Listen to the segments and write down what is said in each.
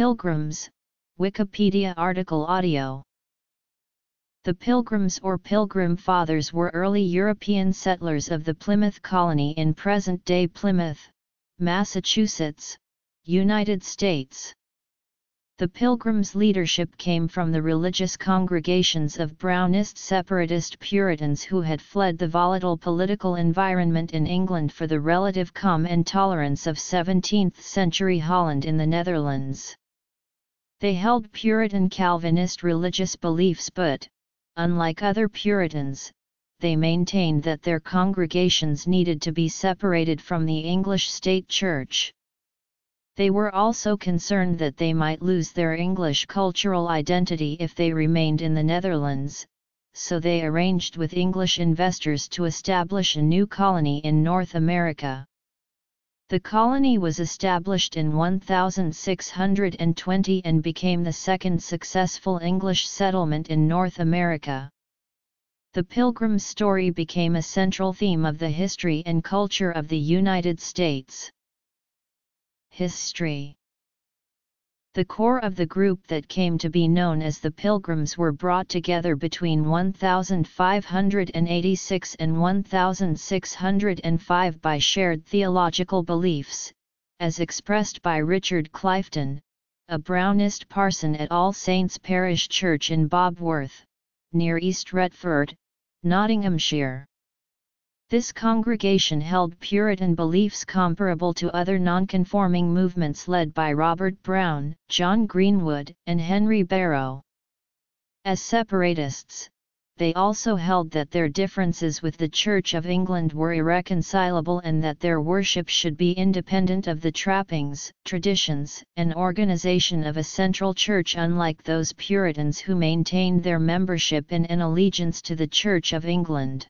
Pilgrims, Wikipedia article audio The Pilgrims or Pilgrim Fathers were early European settlers of the Plymouth colony in present-day Plymouth, Massachusetts, United States. The Pilgrims' leadership came from the religious congregations of Brownist separatist Puritans who had fled the volatile political environment in England for the relative calm and tolerance of 17th-century Holland in the Netherlands. They held Puritan Calvinist religious beliefs but, unlike other Puritans, they maintained that their congregations needed to be separated from the English state church. They were also concerned that they might lose their English cultural identity if they remained in the Netherlands, so they arranged with English investors to establish a new colony in North America. The colony was established in 1620 and became the second successful English settlement in North America. The Pilgrim's story became a central theme of the history and culture of the United States. History The core of the group that came to be known as the Pilgrims were brought together between 1586 and 1605 by shared theological beliefs, as expressed by Richard Clifton, a Brownist parson at All Saints Parish Church in Babworth, near East Retford, Nottinghamshire. This congregation held Puritan beliefs comparable to other nonconforming movements led by Robert Browne, John Greenwood, and Henry Barrow. As separatists, they also held that their differences with the Church of England were irreconcilable and that their worship should be independent of the trappings, traditions, and organization of a central church unlike those Puritans who maintained their membership in an allegiance to the Church of England.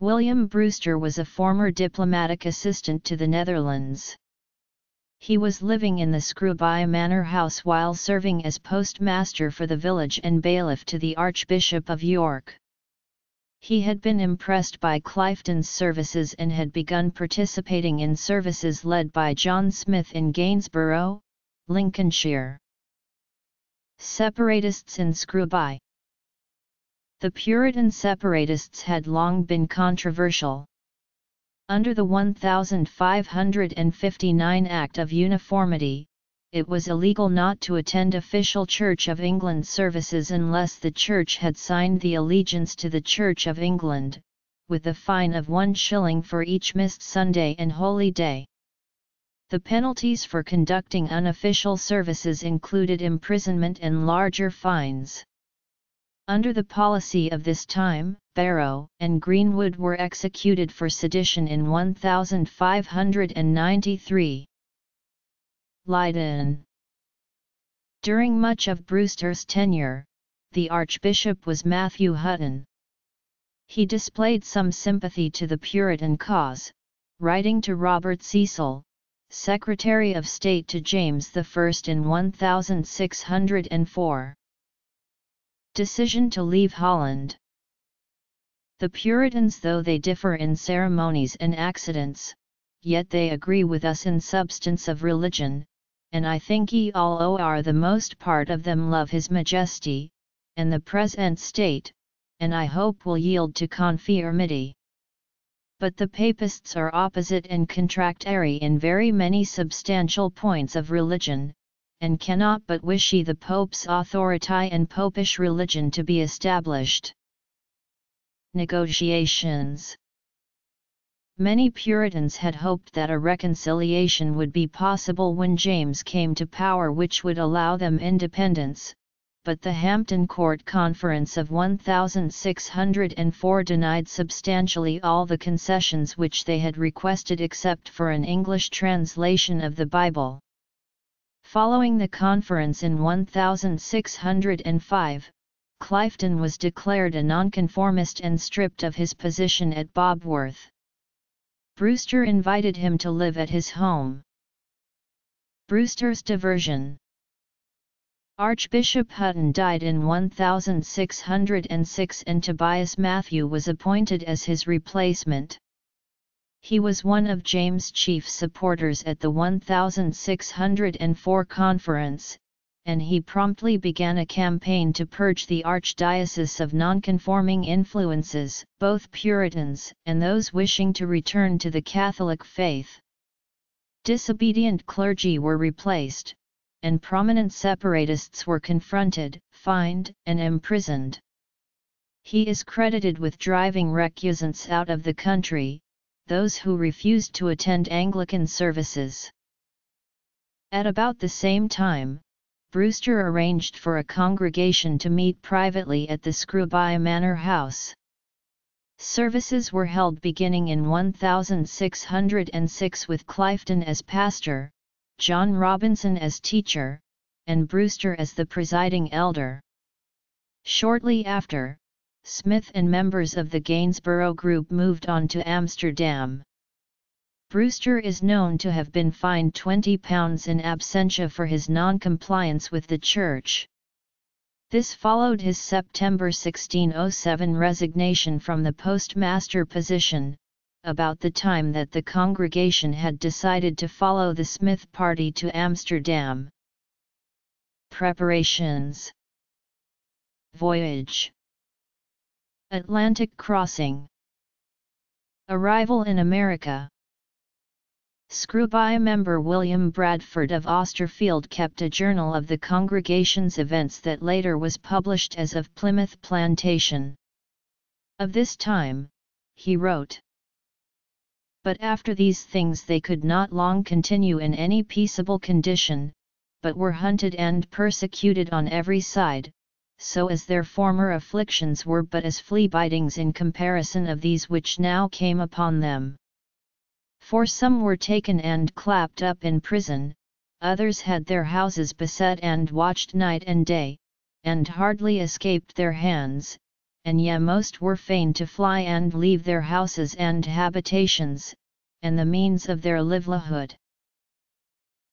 William Brewster was a former diplomatic assistant to the Netherlands. He was living in the Scrooby Manor House while serving as postmaster for the village and bailiff to the Archbishop of York. He had been impressed by Clifton's services and had begun participating in services led by John Smyth in Gainsborough, Lincolnshire. Separatists in Scrooby the Puritan separatists had long been controversial. Under the 1559 Act of Uniformity, it was illegal not to attend official Church of England services unless the Church had signed the allegiance to the Church of England, with a fine of one shilling for each missed Sunday and holy day. The penalties for conducting unofficial services included imprisonment and larger fines. Under the policy of this time, Barrow and Greenwood were executed for sedition in 1593. Leiden During much of Brewster's tenure, the Archbishop was Matthew Hutton. He displayed some sympathy to the Puritan cause, writing to Robert Cecil, Secretary of State to James I in 1604. Decision to leave Holland The Puritans though they differ in ceremonies and accidents, yet they agree with us in substance of religion, and I think ye all o are the most part of them love His Majesty, and the present state, and I hope will yield to conformity. But the Papists are opposite and contractary in very many substantial points of religion, and cannot but wish ye the Pope's authority and Popish religion to be established. Negotiations Many Puritans had hoped that a reconciliation would be possible when James came to power which would allow them independence, but the Hampton Court Conference of 1604 denied substantially all the concessions which they had requested except for an English translation of the Bible. Following the conference in 1605, Clifton was declared a nonconformist and stripped of his position at Babworth. Brewster invited him to live at his home. Brewster's diversion Archbishop Hutton died in 1606 and Tobias Matthew was appointed as his replacement. He was one of James' chief supporters at the 1604 conference, and he promptly began a campaign to purge the archdiocese of nonconforming influences, both Puritans and those wishing to return to the Catholic faith. Disobedient clergy were replaced, and prominent separatists were confronted, fined, and imprisoned. He is credited with driving recusants out of the country, those who refused to attend Anglican services. At about the same time, Brewster arranged for a congregation to meet privately at the Scrooby Manor House. Services were held beginning in 1606 with Clifton as pastor, John Robinson as teacher, and Brewster as the presiding elder. Shortly after, Smyth and members of the Gainsborough Group moved on to Amsterdam. Brewster is known to have been fined £20 in absentia for his non-compliance with the Church. This followed his September 1607 resignation from the postmaster position, about the time that the congregation had decided to follow the Smyth party to Amsterdam. Preparations Voyage Atlantic crossing Arrival in America Scrooby member William Bradford of Austerfield kept a journal of the congregation's events that later was published as of Plymouth Plantation. Of this time, he wrote, But after these things they could not long continue in any peaceable condition, but were hunted and persecuted on every side, so as their former afflictions were but as flea-bitings in comparison of these which now came upon them. For some were taken and clapped up in prison, others had their houses beset and watched night and day, and hardly escaped their hands, and yet most were fain to fly and leave their houses and habitations, and the means of their livelihood.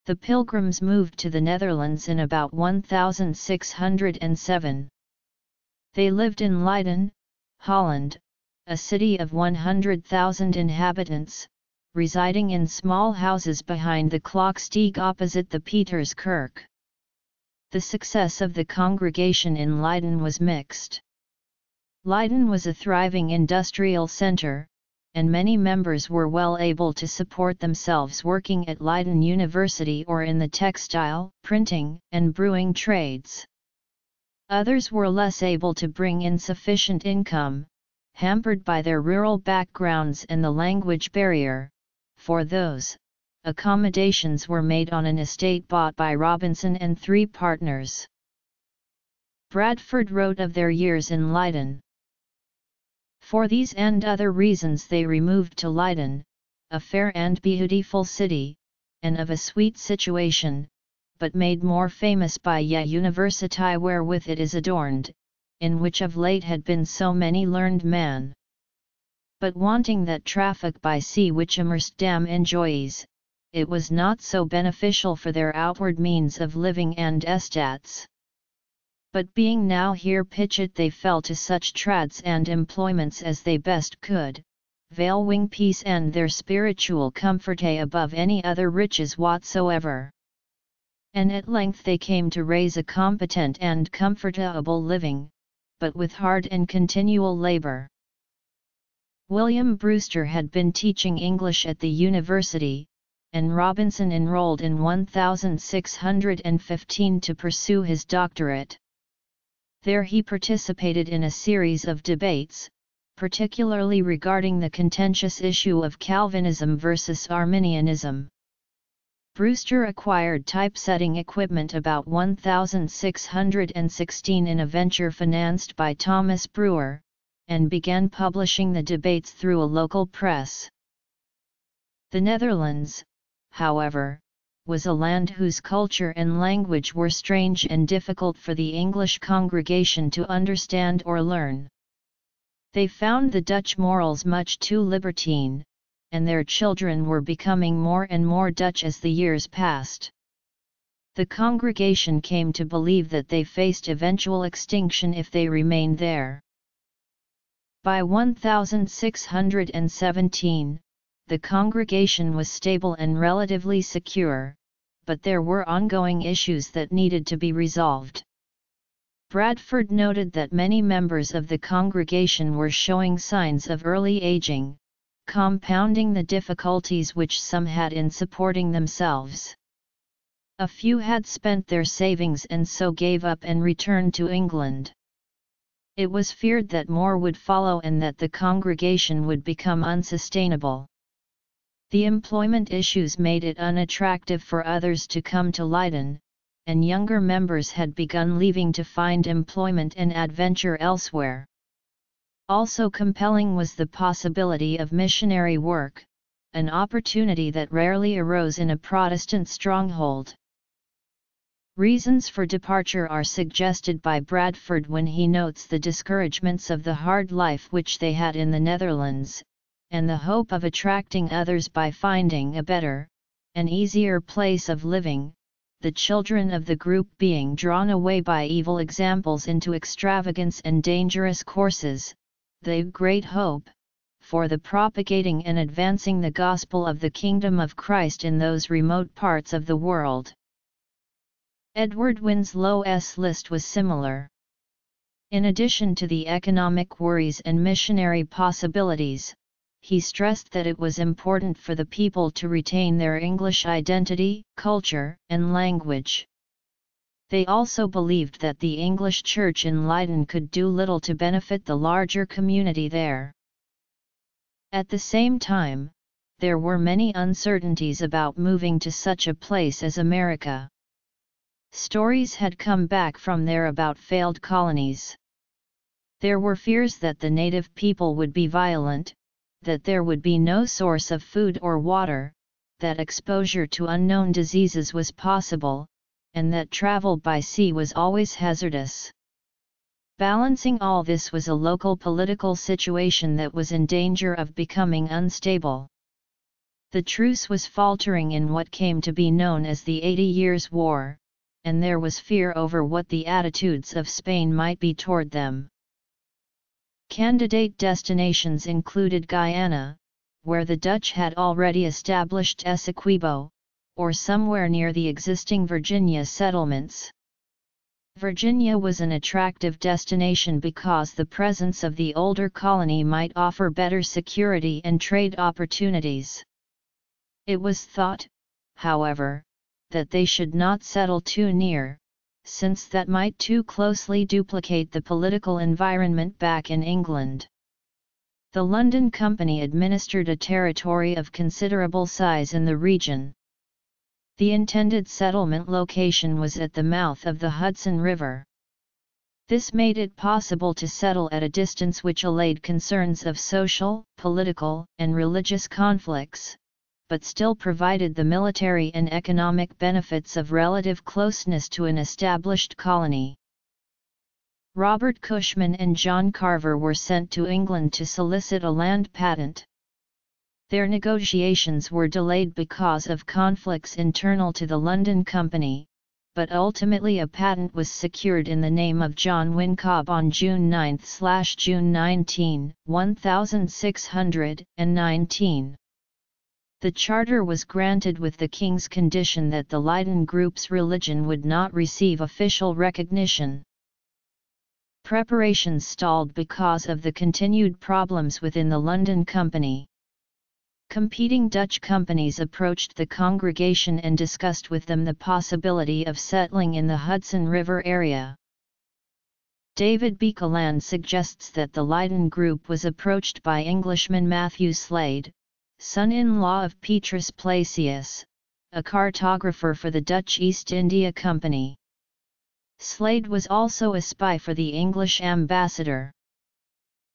The pilgrims moved to the Netherlands in about 1607. They lived in Leiden, Holland, a city of 100,000 inhabitants, residing in small houses behind the Kloksteeg opposite the Pieterskerk. The success of the congregation in Leiden was mixed. Leiden was a thriving industrial center, and many members were well able to support themselves working at Leiden University or in the textile, printing, and brewing trades. Others were less able to bring in sufficient income, hampered by their rural backgrounds and the language barrier. For those, accommodations were made on an estate bought by Robinson and three partners. Bradford wrote of their years in Leiden. For these and other reasons they removed to Leiden, a fair and beautiful city, and of a sweet situation, but made more famous by Ye University wherewith it is adorned, in which of late had been so many learned men. But wanting that traffic by sea which Amsterdam enjoys, it was not so beneficial for their outward means of living and estates but being now here pitched they fell to such trades and employments as they best could, veiling peace and their spiritual comfort above any other riches whatsoever. And at length they came to raise a competent and comfortable living, but with hard and continual labour. William Brewster had been teaching English at the university, and Robinson enrolled in 1615 to pursue his doctorate. There he participated in a series of debates, particularly regarding the contentious issue of Calvinism versus Arminianism. Brewster acquired typesetting equipment about 1616 in a venture financed by Thomas Brewer, and began publishing the debates through a local press. The Netherlands, however, was a land whose culture and language were strange and difficult for the English congregation to understand or learn. They found the Dutch morals much too libertine, and their children were becoming more and more Dutch as the years passed. The congregation came to believe that they faced eventual extinction if they remained there. By 1617, the congregation was stable and relatively secure, but there were ongoing issues that needed to be resolved. Bradford noted that many members of the congregation were showing signs of early aging, compounding the difficulties which some had in supporting themselves. A few had spent their savings and so gave up and returned to England. It was feared that more would follow and that the congregation would become unsustainable. The employment issues made it unattractive for others to come to Leiden, and younger members had begun leaving to find employment and adventure elsewhere. Also compelling was the possibility of missionary work, an opportunity that rarely arose in a Protestant stronghold. Reasons for departure are suggested by Bradford when he notes the discouragements of the hard life which they had in the Netherlands, and the hope of attracting others by finding a better, an easier place of living, the children of the group being drawn away by evil examples into extravagance and dangerous courses, the great hope, for the propagating and advancing the gospel of the kingdom of Christ in those remote parts of the world. Edward Winslow's list was similar. In addition to the economic worries and missionary possibilities, he stressed that it was important for the people to retain their English identity, culture, and language. They also believed that the English Church in Leiden could do little to benefit the larger community there. At the same time, there were many uncertainties about moving to such a place as America. Stories had come back from there about failed colonies. There were fears that the native people would be violent, that there would be no source of food or water, that exposure to unknown diseases was possible, and that travel by sea was always hazardous. Balancing all this was a local political situation that was in danger of becoming unstable. The truce was faltering in what came to be known as the Eighty Years' War, and there was fear over what the attitudes of Spain might be toward them. Candidate destinations included Guyana, where the Dutch had already established Essequibo, or somewhere near the existing Virginia settlements. Virginia was an attractive destination because the presence of the older colony might offer better security and trade opportunities. It was thought, however, that they should not settle too near, since that might too closely duplicate the political environment back in England. The London Company administered a territory of considerable size in the region. The intended settlement location was at the mouth of the Hudson River. This made it possible to settle at a distance which allayed concerns of social, political, and religious conflicts, but still provided the military and economic benefits of relative closeness to an established colony. Robert Cushman and John Carver were sent to England to solicit a land patent. Their negotiations were delayed because of conflicts internal to the London Company, but ultimately a patent was secured in the name of John Wincob on June 9-June 19, 1619. The charter was granted with the king's condition that the Leiden group's religion would not receive official recognition. Preparations stalled because of the continued problems within the London Company. Competing Dutch companies approached the congregation and discussed with them the possibility of settling in the Hudson River area. David Bekeland suggests that the Leiden group was approached by Englishman Matthew Slade, son-in-law of Petrus Plancius, a cartographer for the Dutch East India Company. Slade was also a spy for the English ambassador.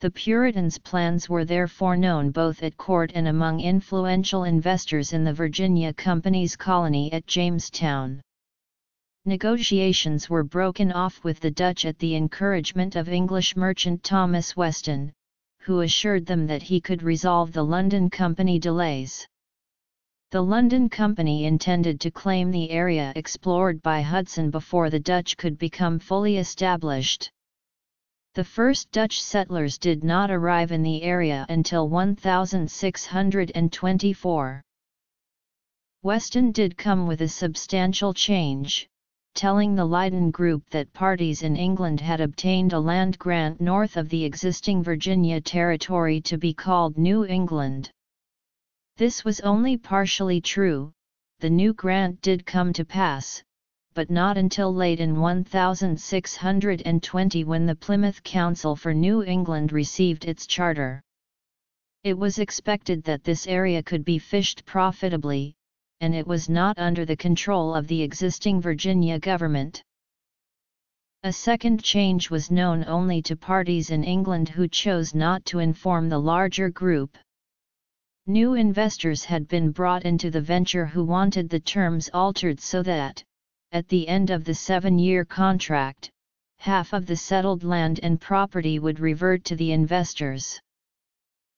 The Puritans' plans were therefore known both at court and among influential investors in the Virginia Company's colony at Jamestown. Negotiations were broken off with the Dutch at the encouragement of English merchant Thomas Weston, who assured them that he could resolve the London Company delays. The London Company intended to claim the area explored by Hudson before the Dutch could become fully established. The first Dutch settlers did not arrive in the area until 1624. Weston did come with a substantial change, telling the Leiden Group that parties in England had obtained a land grant north of the existing Virginia territory to be called New England. This was only partially true, the new grant did come to pass, but not until late in 1620 when the Plymouth Council for New England received its charter. It was expected that this area could be fished profitably, and it was not under the control of the existing Virginia government. A second change was known only to parties in England who chose not to inform the larger group. New investors had been brought into the venture who wanted the terms altered so that, at the end of the seven-year contract, half of the settled land and property would revert to the investors.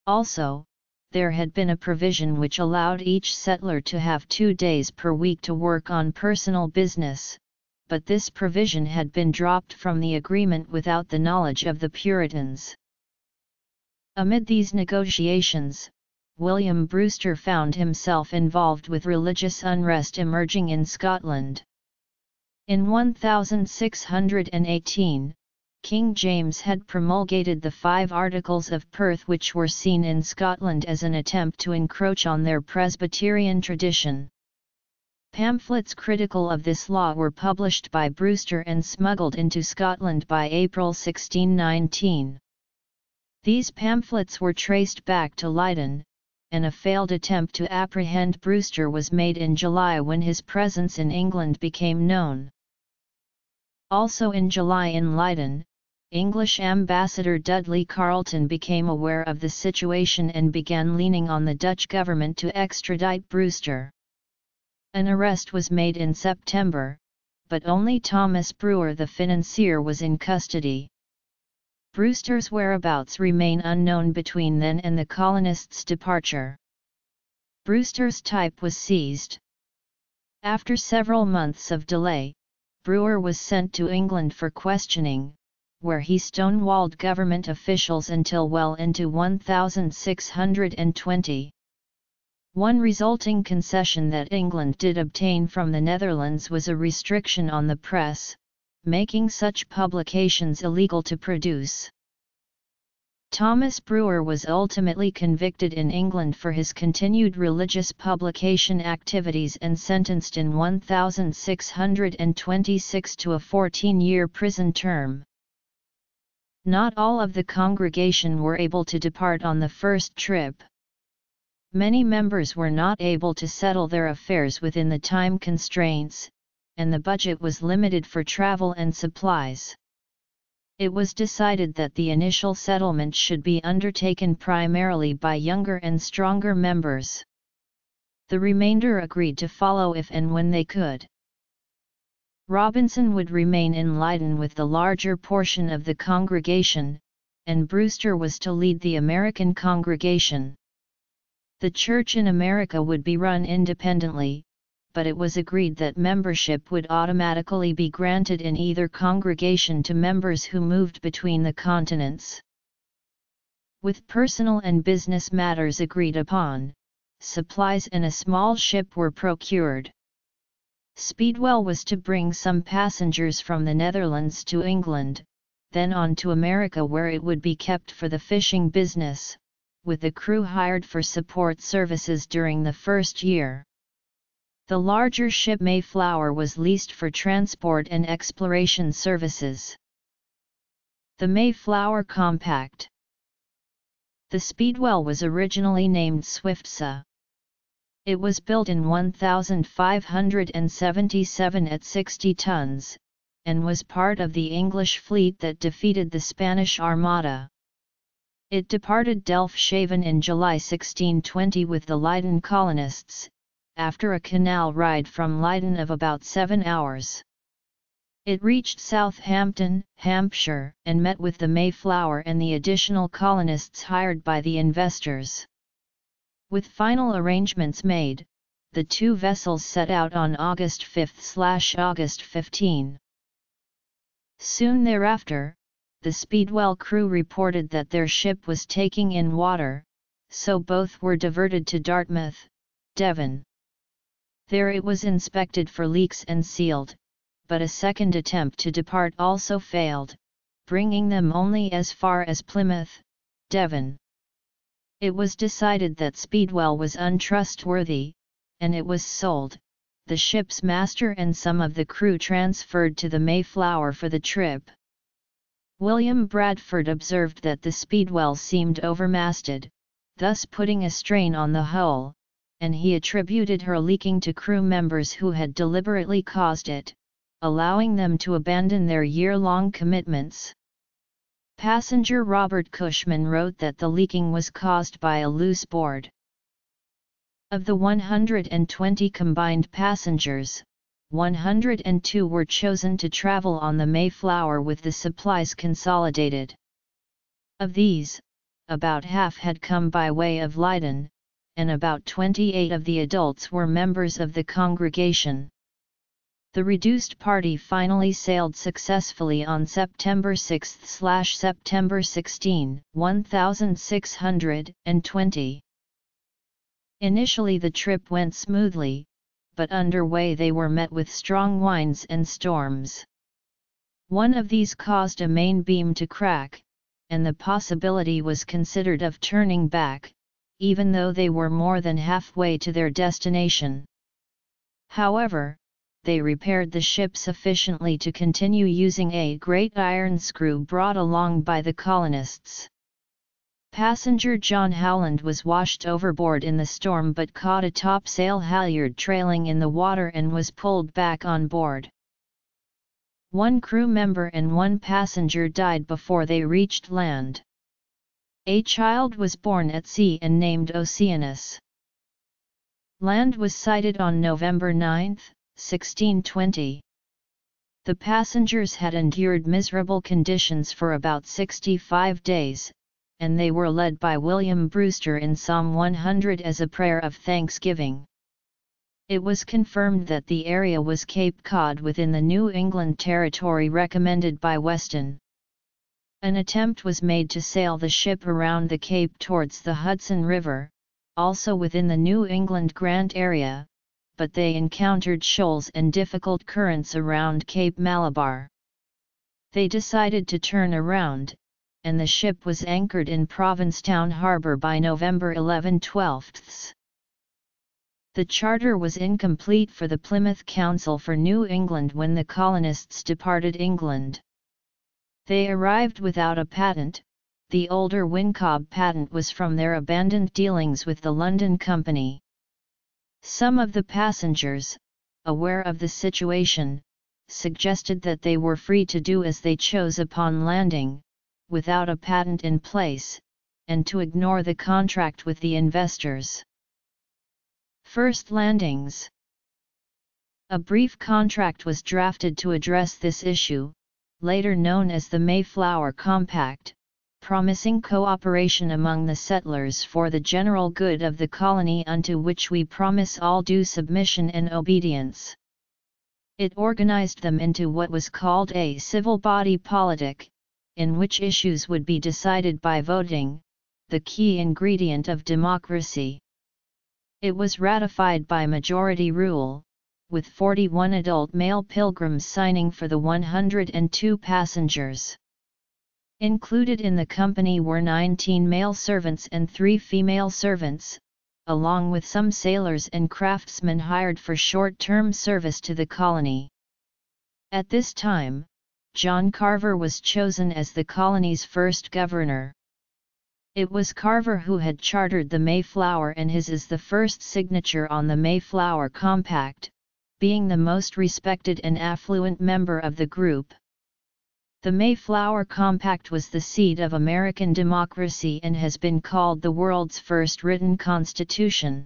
Also, there had been a provision which allowed each settler to have two days per week to work on personal business, but this provision had been dropped from the agreement without the knowledge of the Puritans. Amid these negotiations, William Brewster found himself involved with religious unrest emerging in Scotland. In 1618, King James had promulgated the Five Articles of Perth which were seen in Scotland as an attempt to encroach on their Presbyterian tradition. Pamphlets critical of this law were published by Brewster and smuggled into Scotland by April 1619. These pamphlets were traced back to Leiden, and a failed attempt to apprehend Brewster was made in July when his presence in England became known. Also in July in Leiden, English ambassador Dudley Carleton became aware of the situation and began leaning on the Dutch government to extradite Brewster. An arrest was made in September, but only Thomas Brewer the financier was in custody. Brewster's whereabouts remain unknown between then and the colonists' departure. Brewster's type was seized. After several months of delay, Brewer was sent to England for questioning, where he stonewalled government officials until well into 1620. One resulting concession that England did obtain from the Netherlands was a restriction on the press, making such publications illegal to produce. Thomas Brewer was ultimately convicted in England for his continued religious publication activities and sentenced in 1626 to a 14-year prison term. Not all of the congregation were able to depart on the first trip. Many members were not able to settle their affairs within the time constraints, and the budget was limited for travel and supplies. It was decided that the initial settlement should be undertaken primarily by younger and stronger members. The remainder agreed to follow if and when they could. Robinson would remain in Leiden with the larger portion of the congregation, and Brewster was to lead the American congregation. The church in America would be run independently, but it was agreed that membership would automatically be granted in either congregation to members who moved between the continents. With personal and business matters agreed upon, supplies and a small ship were procured. Speedwell was to bring some passengers from the Netherlands to England, then on to America where it would be kept for the fishing business, with the crew hired for support services during the first year. The larger ship Mayflower was leased for transport and exploration services. The Mayflower Compact The Speedwell was originally named Swiftsure. It was built in 1577 at 60 tons, and was part of the English fleet that defeated the Spanish Armada. It departed Delfshaven in July 1620 with the Leiden colonists, after a canal ride from Leiden of about seven hours. It reached Southampton, Hampshire, and met with the Mayflower and the additional colonists hired by the investors. With final arrangements made, the two vessels set out on August 5-August 15. Soon thereafter, the Speedwell crew reported that their ship was taking in water, so both were diverted to Dartmouth, Devon. There it was inspected for leaks and sealed, but a second attempt to depart also failed, bringing them only as far as Plymouth, Devon. It was decided that Speedwell was untrustworthy, and it was sold, the ship's master and some of the crew transferred to the Mayflower for the trip. William Bradford observed that the Speedwell seemed overmasted, thus putting a strain on the hull, and he attributed her leaking to crew members who had deliberately caused it, allowing them to abandon their year-long commitments. Passenger Robert Cushman wrote that the leaking was caused by a loose board. Of the 120 combined passengers, 102 were chosen to travel on the Mayflower with the supplies consolidated. Of these, about half had come by way of Leyden, and about 28 of the adults were members of the congregation. The reduced party finally sailed successfully on September 6-September 16, 1620. Initially the trip went smoothly, but underway they were met with strong winds and storms. One of these caused a main beam to crack, and the possibility was considered of turning back, even though they were more than halfway to their destination. However, they repaired the ship sufficiently to continue using a great iron screw brought along by the colonists. Passenger John Howland was washed overboard in the storm but caught a topsail halyard trailing in the water and was pulled back on board. One crew member and one passenger died before they reached land. A child was born at sea and named Oceanus. Land was sighted on November 9, 1620. The passengers had endured miserable conditions for about 65 days, and they were led by William Brewster in Psalm 100 as a prayer of thanksgiving. It was confirmed that the area was Cape Cod within the New England territory recommended by Weston. An attempt was made to sail the ship around the Cape towards the Hudson River, also within the New England Grant area, but they encountered shoals and difficult currents around Cape Malabar. They decided to turn around, and the ship was anchored in Provincetown Harbour by November 11-12. The charter was incomplete for the Plymouth Council for New England when the colonists departed England. They arrived without a patent, the older Wincob patent was from their abandoned dealings with the London Company. Some of the passengers, aware of the situation, suggested that they were free to do as they chose upon landing, without a patent in place, and to ignore the contract with the investors. First landings A brief contract was drafted to address this issue, later known as the Mayflower Compact, promising cooperation among the settlers for the general good of the colony unto which we promise all due submission and obedience. It organized them into what was called a civil body politic, in which issues would be decided by voting, the key ingredient of democracy. It was ratified by majority rule, with 41 adult male pilgrims signing for the 102 passengers. Included in the company were 19 male servants and 3 female servants, along with some sailors and craftsmen hired for short-term service to the colony. At this time, John Carver was chosen as the colony's first governor. It was Carver who had chartered the Mayflower and his is the first signature on the Mayflower Compact, being the most respected and affluent member of the group. The Mayflower Compact was the seed of American democracy and has been called the world's first written constitution.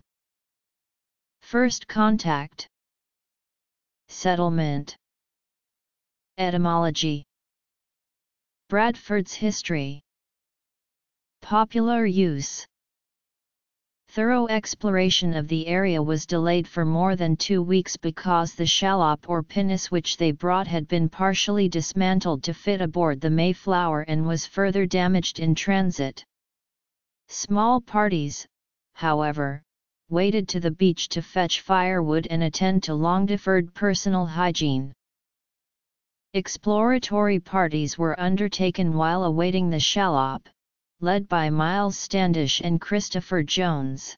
First contact. Settlement. Etymology. Bradford's history. Popular use Thorough exploration of the area was delayed for more than two weeks because the shallop or pinnace which they brought had been partially dismantled to fit aboard the Mayflower and was further damaged in transit. Small parties, however, waded to the beach to fetch firewood and attend to long-deferred personal hygiene. Exploratory parties were undertaken while awaiting the shallop, led by Miles Standish and Christopher Jones.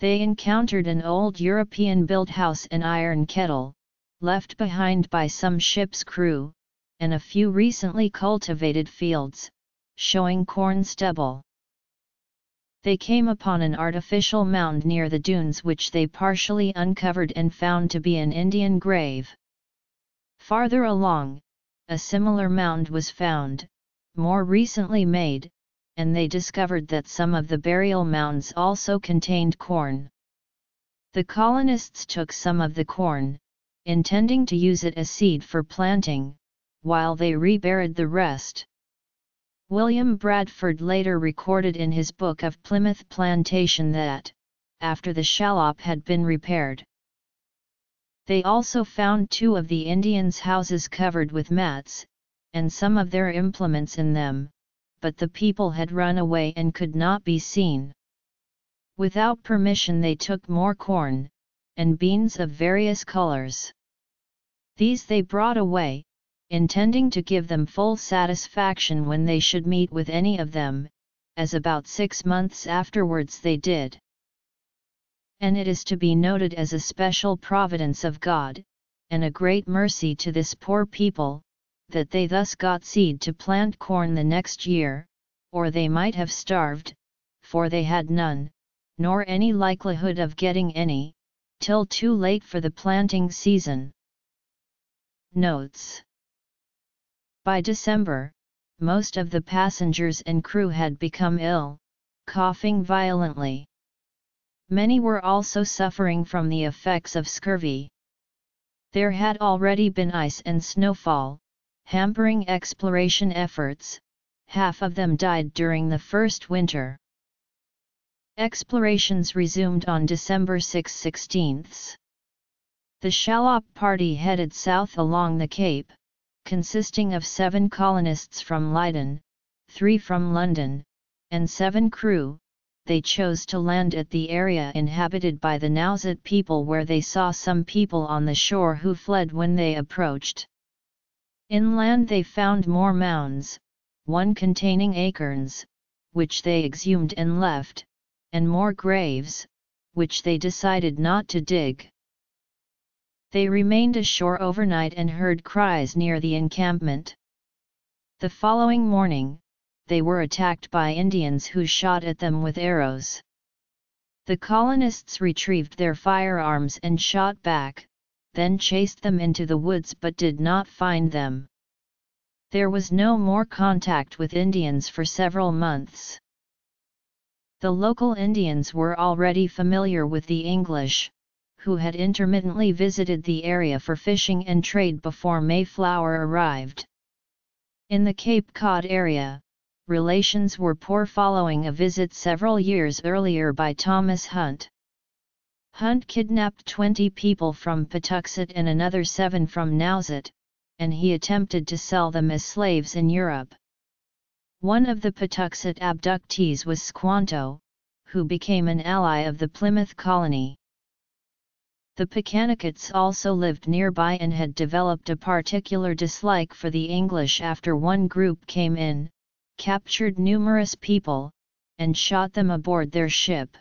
They encountered an old European-built house and iron kettle, left behind by some ship's crew, and a few recently cultivated fields, showing corn stubble they came upon an artificial mound near the dunes which they partially uncovered and found to be an Indian grave. Farther along, a similar mound was found, more recently made, and they discovered that some of the burial mounds also contained corn. The colonists took some of the corn, intending to use it as seed for planting, while they reburied the rest. William Bradford later recorded in his book of Plymouth Plantation that, after the shallop had been repaired, they also found two of the Indians' houses covered with mats, and some of their implements in them, but the people had run away and could not be seen. Without permission they took more corn, and beans of various colors. These they brought away, intending to give them full satisfaction when they should meet with any of them, as about six months afterwards they did. And it is to be noted as a special providence of God, and a great mercy to this poor people, that they thus got seed to plant corn the next year, or they might have starved, for they had none, nor any likelihood of getting any, till too late for the planting season. Notes by December, most of the passengers and crew had become ill, coughing violently. Many were also suffering from the effects of scurvy. There had already been ice and snowfall, hampering exploration efforts, half of them died during the first winter. Explorations resumed on December 6 16 The shallop party headed south along the Cape, consisting of seven colonists from Leiden, three from London, and seven crew, they chose to land at the area inhabited by the Nauset people where they saw some people on the shore who fled when they approached. Inland they found more mounds, one containing acorns, which they exhumed and left, and more graves, which they decided not to dig. They remained ashore overnight and heard cries near the encampment. The following morning, they were attacked by Indians who shot at them with arrows. The colonists retrieved their firearms and shot back, then chased them into the woods but did not find them. There was no more contact with Indians for several months. The local Indians were already familiar with the English, who had intermittently visited the area for fishing and trade before Mayflower arrived. In the Cape Cod area, relations were poor following a visit several years earlier by Thomas Hunt. Hunt kidnapped 20 people from Patuxet and another seven from Nauset, and he attempted to sell them as slaves in Europe. One of the Patuxet abductees was Squanto, who became an ally of the Plymouth colony. The Pokanokets also lived nearby and had developed a particular dislike for the English after one group came in, captured numerous people, and shot them aboard their ship.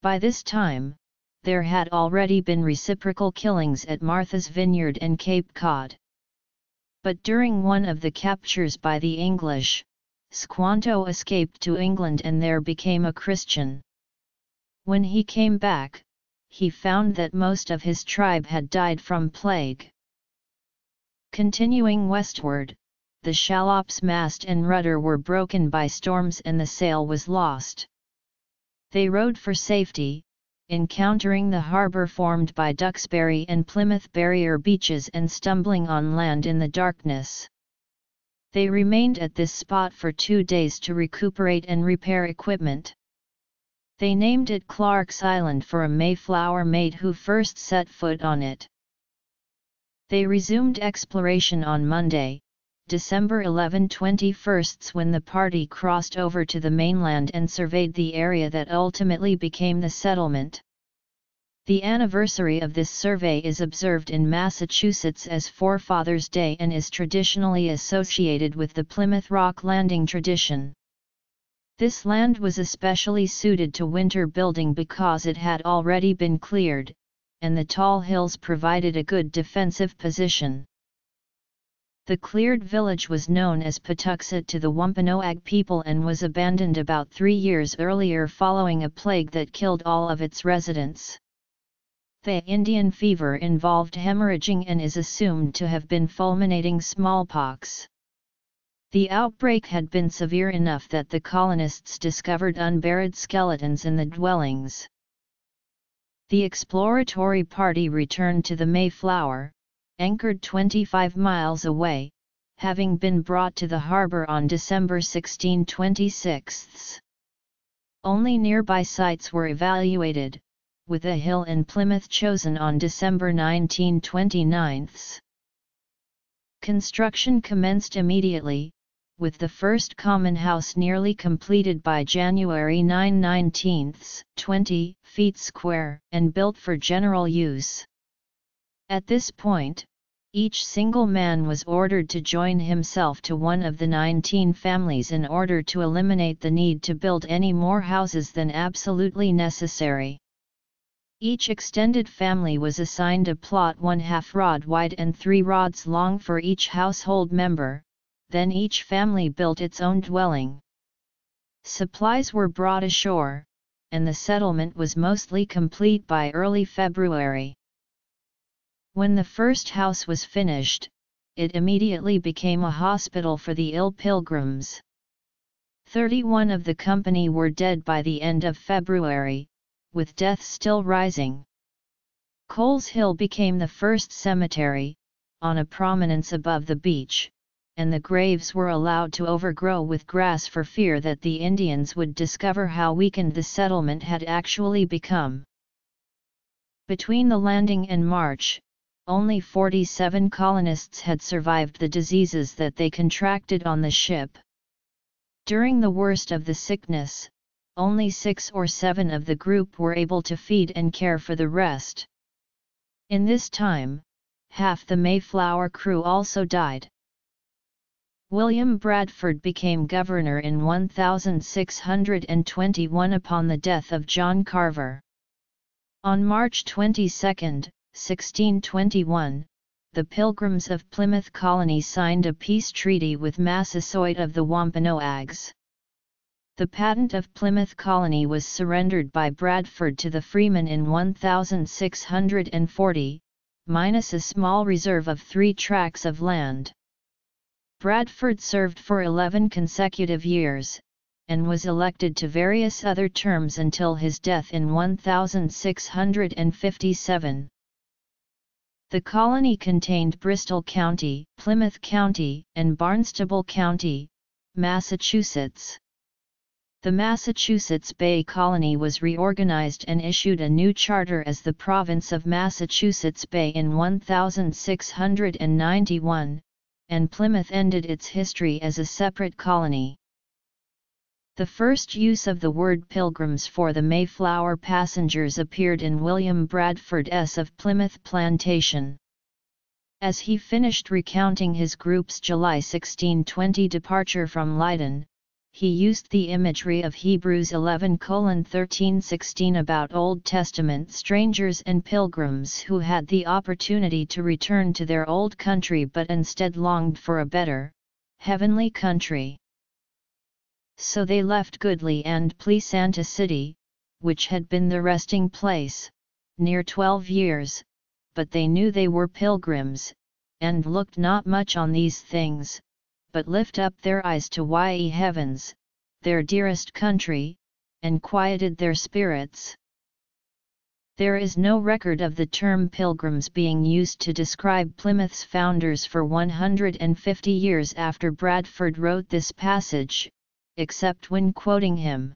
By this time, there had already been reciprocal killings at Martha's Vineyard and Cape Cod. But during one of the captures by the English, Squanto escaped to England and there became a Christian. When he came back, he found that most of his tribe had died from plague. Continuing westward, the shallop's mast and rudder were broken by storms and the sail was lost. They rowed for safety, encountering the harbour formed by Duxbury and Plymouth Barrier beaches and stumbling on land in the darkness. They remained at this spot for two days to recuperate and repair equipment. They named it Clark's Island for a Mayflower mate who first set foot on it. They resumed exploration on Monday, December 11 21st when the party crossed over to the mainland and surveyed the area that ultimately became the settlement. The anniversary of this survey is observed in Massachusetts as Forefathers' Day and is traditionally associated with the Plymouth Rock landing tradition. This land was especially suited to winter building because it had already been cleared, and the tall hills provided a good defensive position. The cleared village was known as Patuxet to the Wampanoag people and was abandoned about three years earlier following a plague that killed all of its residents. The Indian fever involved hemorrhaging and is assumed to have been fulminating smallpox. The outbreak had been severe enough that the colonists discovered unburied skeletons in the dwellings. The exploratory party returned to the Mayflower, anchored 25 miles away, having been brought to the harbour on December 1626. Only nearby sites were evaluated, with a hill in Plymouth chosen on December 1929. Construction commenced immediately, with the first common house nearly completed by January 9 19, 20 feet square, and built for general use. At this point, each single man was ordered to join himself to one of the 19 families in order to eliminate the need to build any more houses than absolutely necessary. Each extended family was assigned a plot one half rod wide and three rods long for each household member, then each family built its own dwelling. Supplies were brought ashore, and the settlement was mostly complete by early February. When the first house was finished, it immediately became a hospital for the ill pilgrims. 31 of the company were dead by the end of February, with death still rising. Coles Hill became the first cemetery, on a prominence above the beach, and the graves were allowed to overgrow with grass for fear that the Indians would discover how weakened the settlement had actually become. Between the landing and March, only 47 colonists had survived the diseases that they contracted on the ship. During the worst of the sickness, only six or seven of the group were able to feed and care for the rest. In this time, half the Mayflower crew also died. William Bradford became governor in 1621 upon the death of John Carver. On March 22, 1621, the Pilgrims of Plymouth Colony signed a peace treaty with Massasoit of the Wampanoags. The patent of Plymouth Colony was surrendered by Bradford to the freemen in 1640, minus a small reserve of three tracts of land. Bradford served for 11 consecutive years, and was elected to various other terms until his death in 1657. The colony contained Bristol County, Plymouth County, and Barnstable County, Massachusetts. The Massachusetts Bay Colony was reorganized and issued a new charter as the Province of Massachusetts Bay in 1691, and Plymouth ended its history as a separate colony. The first use of the word pilgrims for the Mayflower passengers appeared in William Bradford's of Plymouth Plantation. As he finished recounting his group's July 1620 departure from Leyden, he used the imagery of Hebrews 11 13 16 about Old Testament strangers and pilgrims who had the opportunity to return to their old country but instead longed for a better, heavenly country. So they left goodly and Pleasant city, which had been their resting place, near twelve years, but they knew they were pilgrims, and looked not much on these things, but lift up their eyes to ye heavens, their dearest country, and quieted their spirits. There is no record of the term pilgrims being used to describe Plymouth's founders for 150 years after Bradford wrote this passage, except when quoting him.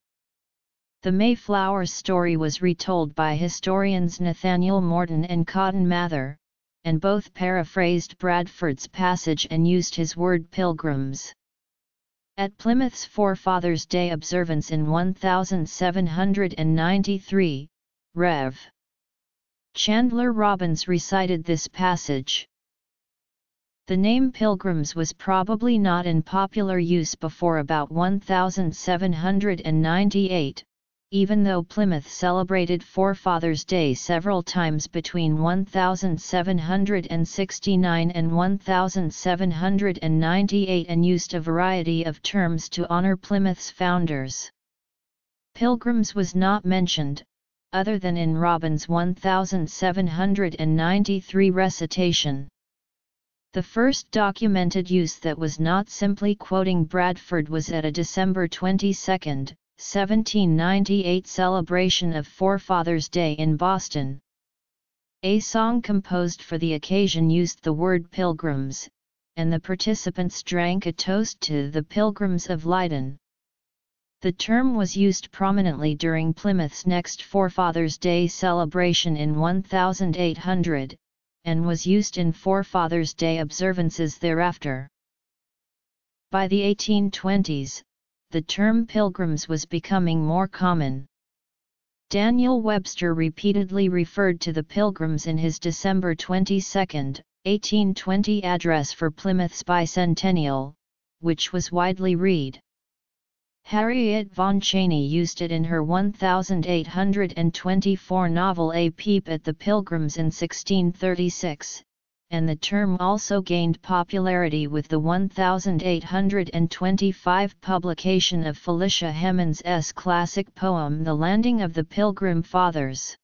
The Mayflower story was retold by historians Nathaniel Morton and Cotton Mather, and both paraphrased Bradford's passage and used his word pilgrims. At Plymouth's Forefathers' Day observance in 1793, Rev. Chandler Robbins recited this passage. The name Pilgrims was probably not in popular use before about 1798, even though Plymouth celebrated Forefathers' Day several times between 1769 and 1798 and used a variety of terms to honor Plymouth's founders. Pilgrims was not mentioned, other than in Robbins' 1793 recitation. The first documented use that was not simply quoting Bradford was at a December 22, 1798 celebration of Forefathers' Day in Boston. A song composed for the occasion used the word pilgrims, and the participants drank a toast to the Pilgrims of Leyden. The term was used prominently during Plymouth's next Forefathers' Day celebration in 1800, and was used in Forefathers' Day observances thereafter. By the 1820s, the term pilgrims was becoming more common. Daniel Webster repeatedly referred to the pilgrims in his December 22, 1820 address for Plymouth's bicentennial, which was widely read. Harriet Vaughan Cheney used it in her 1824 novel A Peep at the Pilgrims in 1636, and the term also gained popularity with the 1825 publication of Felicia Hemans's classic poem The Landing of the Pilgrim Fathers.